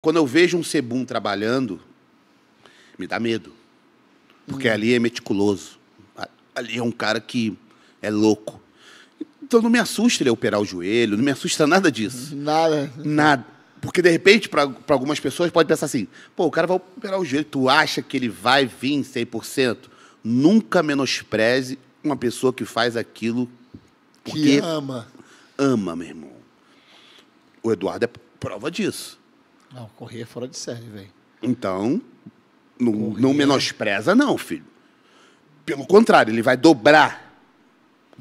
quando eu vejo um Sebum trabalhando, me dá medo. Porque ali é meticuloso. Ali é um cara que é louco. Então não me assusta ele operar o joelho, não me assusta nada disso. Nada. Nada. Porque, de repente, para algumas pessoas, pode pensar assim: pô, o cara vai operar o joelho, tu acha que ele vai vir 100%? Nunca menospreze uma pessoa que faz aquilo Que porque ama. ama, meu irmão. O Eduardo é prova disso. Não, correr é fora de série, velho. Então, não, não menospreza, não, filho. Pelo contrário, ele vai dobrar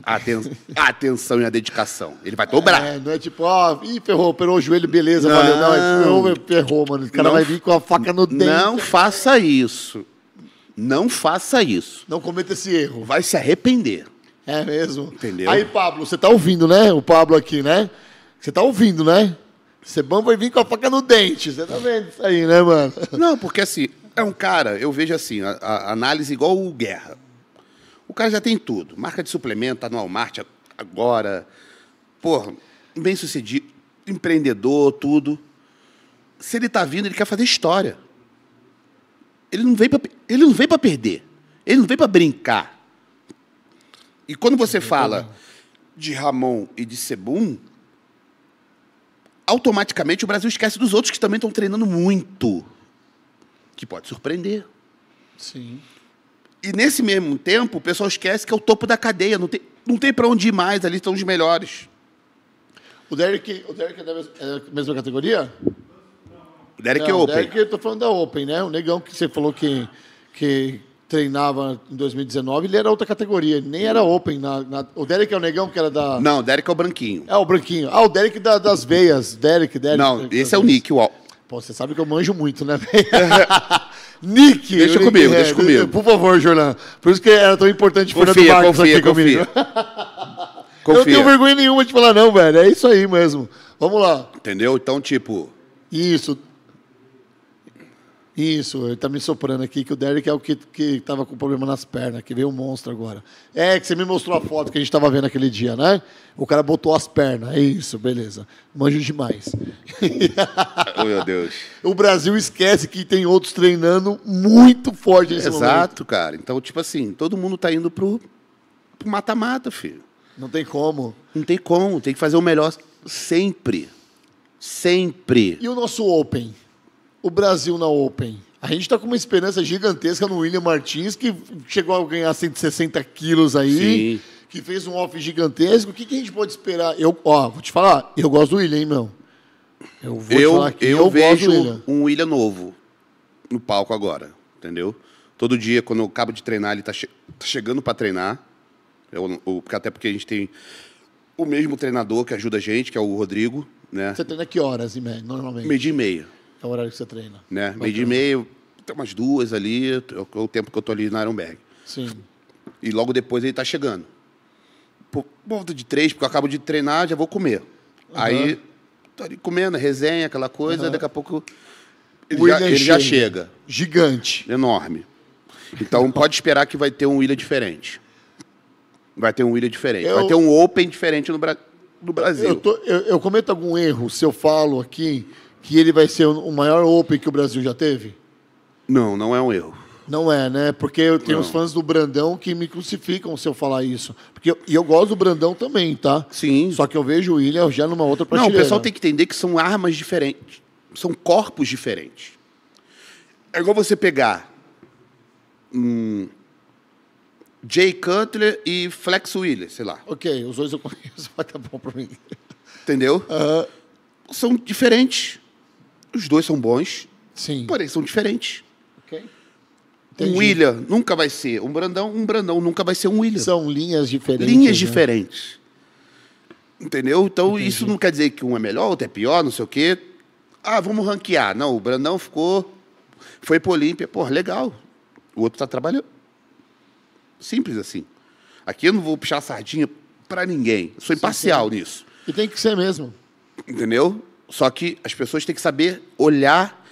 a, aten- a atenção e a dedicação. Ele vai dobrar. É, não é tipo, ó, ih, ferrou, operou o joelho, beleza, Não. valeu. Não, é ferrou, ferrou, mano. O cara Não. vai vir com a faca no dente. Não faça isso. Não faça isso. Não cometa esse erro. Vai se arrepender. É mesmo. Entendeu? Aí, Pablo, você tá ouvindo, né? O Pablo aqui, né? Você tá ouvindo, né? Sebão vai vir com a faca no dente. Você tá vendo isso aí, né, mano? Não, porque assim, é um cara, eu vejo assim, a, a análise igual o Guerra. O cara já tem tudo. Marca de suplemento, tá no Walmart agora. Porra, bem sucedido, empreendedor, tudo. Se ele tá vindo, ele quer fazer história. Ele não veio pra, ele não veio para perder. Ele não veio para brincar. E quando você fala de Ramon e de Sebum, automaticamente o Brasil esquece dos outros que também estão treinando muito. Que pode surpreender. Sim. E nesse mesmo tempo, o pessoal esquece que é o topo da cadeia. Não tem, não tem para onde ir mais, ali estão os melhores. O Derek, o Derek é da é da mesma categoria? O Derek Não, o Open. Derek, eu tô falando da Open, né? O negão que você falou que, que treinava em 2019, ele era outra categoria. Ele nem era Open. Na, na- O Derek é o negão que era da... Não, o Derek é o branquinho. É, o branquinho. Ah, o Derek da- das veias. Derek, Derek. Não, Derek esse é o. Nick. O, Pô, você sabe que eu manjo muito, né? Nick! Deixa Nick comigo, Red. deixa comigo. Por favor, Jorlan. Por isso que era tão importante Fernando confia, confia, aqui comigo. confia. Eu não tenho confia. vergonha nenhuma de falar, não, velho. É isso aí mesmo. Vamos lá. Entendeu? Então, tipo, Isso. Isso, ele tá me soprando aqui que o Derek é o que, que tava com problema nas pernas, que veio um monstro agora. É, que você me mostrou a foto que a gente tava vendo aquele dia, né? O cara botou as pernas. É isso, beleza. Manjo demais. oh meu Deus. o Brasil esquece que tem outros treinando muito forte nesse momento. Exato, cara. Então, tipo assim, todo mundo tá indo pro mata-mata, filho. Não tem como. Não tem como, tem que fazer o melhor sempre. Sempre. E o nosso Open? O Brasil na Open? A gente está com uma esperança gigantesca no William Martins, que chegou a ganhar 160 quilos aí, Sim. que fez um off gigantesco. O que, que a gente pode esperar? Eu, ó, vou te falar, eu gosto do William, hein, meu? Eu vou Eu, falar que eu, eu, gosto vejo William. um William novo no palco agora, entendeu? Todo dia, quando eu acabo de treinar, ele tá, che- tá chegando para treinar. Eu, porque- até porque a gente tem o mesmo treinador que ajuda a gente, que é o Rodrigo, né? Você treina que horas, em média, normalmente? Meio dia e meia, É o horário que você treina. né? Meio dia e meia, tem umas duas ali, é o tempo que eu tô ali na Ironberg. Sim. E logo depois ele tá chegando. Por volta de três, porque eu acabo de treinar, já vou comer. Aí, tô ali comendo, resenha, aquela coisa, daqui a pouco ele, já, ele já chega. chega. Gigante. Enorme. Então pode esperar que vai ter um William diferente. Vai ter um William diferente. Eu- Vai ter um Open diferente no, Bra no Brasil. Eu, tô- eu- eu cometo algum erro se eu falo aqui que ele vai ser o maior Open que o Brasil já teve? Não, não é um erro. Não é, né? Porque eu tenho Não. os fãs do Brandão que me crucificam se eu falar isso. Porque eu, e eu gosto do Brandão também, tá? Sim. Só que eu vejo o William já numa outra Não, prateleira. o pessoal tem que entender que são armas diferentes. São corpos diferentes. É igual você pegar um Jay Cutler e Flex Wheeler, sei lá. Ok, os dois eu conheço, vai tá bom pra mim. Entendeu? São diferentes. Os dois são bons, Sim. porém são diferentes. Ok. Entendi. Um William nunca vai ser um Brandão, um Brandão nunca vai ser um William. São linhas diferentes. linhas né? diferentes. Entendeu? Então, isso não quer dizer que um é melhor, outro é pior, não sei o quê. Ah, vamos ranquear. Não, o Brandão ficou. Foi pro Olímpia. Pô, legal. O outro tá trabalhando. Simples assim. Aqui eu não vou puxar a sardinha para ninguém. Eu sou imparcial nisso. E tem que ser mesmo. Entendeu? Só que as pessoas têm que saber olhar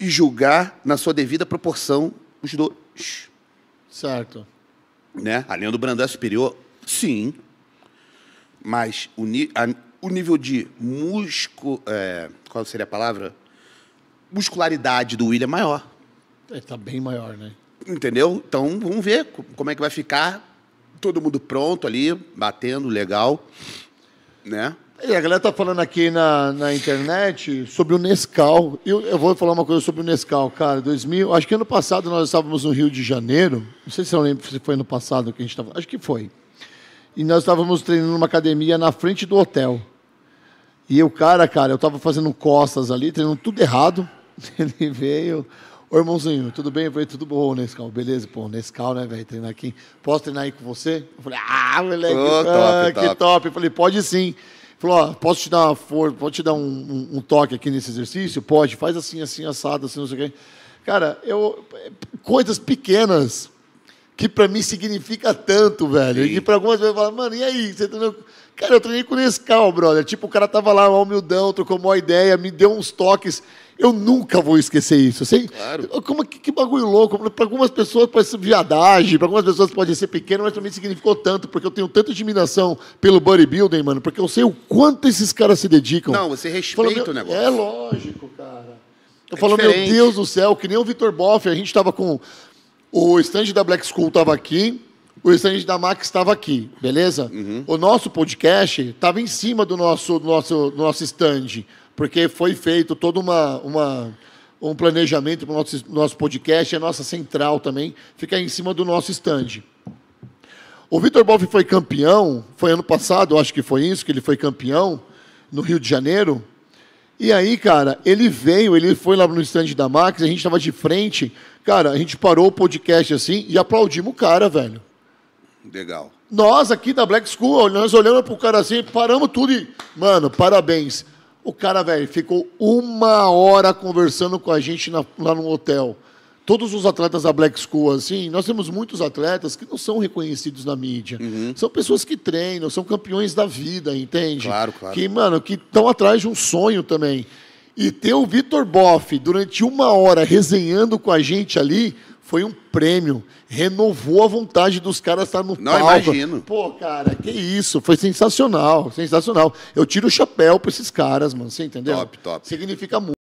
e julgar na sua devida proporção os dois. Certo. né? A linha do Brandão é superior? Sim. Mas o, a- o nível de músculo. é, qual seria a palavra? muscularidade do William é maior. Ele tá bem maior, né? Entendeu? Então vamos ver co- como é que vai ficar. Todo mundo pronto ali, batendo, legal. Né? E a galera tá falando aqui na, na internet sobre o Nescau. Eu, eu vou falar uma coisa sobre o Nescau, cara. 2000, acho que ano passado nós estávamos no Rio de Janeiro. Não sei se eu lembro se foi ano passado que a gente estava. Acho que foi. E nós estávamos treinando numa academia na frente do hotel. E o cara, cara, eu tava fazendo costas ali, treinando tudo errado. Ele veio. Ô, irmãozinho, tudo bem? Eu falei, tudo bom, Nescau? Beleza, pô, Nescau, né, velho? Treinar aqui. Posso treinar aí com você? Eu falei, ah, moleque, Ô, top, ah, que top. Eu falei, pode sim. Falou, ó, posso te dar uma força, pode te dar um, um- um toque aqui nesse exercício? Pode, faz assim, assim, assado, assim, não sei o quê. Cara, eu. Coisas pequenas que pra mim significa tanto, velho. Sim. E pra algumas eu falo, mano, e aí? Você treinou? Cara, eu treinei com o Nescau, brother. Tipo, o cara tava lá, uma humildão, trocou uma ideia, me deu uns toques. Eu nunca vou esquecer isso. Assim, Claro. Como, que, que bagulho louco. Para algumas pessoas pode ser viadagem, para algumas pessoas pode ser pequeno, mas pra mim significou tanto, porque eu tenho tanta admiração pelo bodybuilding, mano, porque eu sei o quanto esses caras se dedicam. Não, você respeita o negócio. É lógico, cara. Eu É falo, meu. Deus do céu, que nem o Vitor Boff, a gente tava com. O stand da Black School tava aqui, o stand da Max estava aqui, beleza? Uhum. O nosso podcast estava em cima do nosso, do nosso, do nosso stand, porque foi feito todo uma, uma, um planejamento para o nosso, nosso podcast, a nossa central também fica em cima do nosso stand. O Vitor Boff foi campeão, foi ano passado, acho que foi isso, que ele foi campeão, no Rio de Janeiro. E aí, cara, ele veio, ele foi lá no stand da Max, a gente estava de frente. Cara, a gente parou o podcast assim e aplaudimos o cara, velho. Legal. Nós aqui da Black School, nós olhamos pro cara assim, paramos tudo e. Mano, parabéns. O cara, velho, ficou uma hora conversando com a gente na- lá no hotel. Todos os atletas da Black School, assim, nós temos muitos atletas que não são reconhecidos na mídia. São pessoas que treinam, são campeões da vida, entende? Claro, claro. Que, mano, que estão atrás de um sonho também. E ter o Vitor Boff durante uma hora resenhando com a gente ali foi um prêmio. Renovou a vontade dos caras estar no Não, palco. imagino. Pô, cara, que isso. Foi sensacional, sensacional. Eu tiro o chapéu pra esses caras, mano. Você entendeu? Top, top. Significa muito.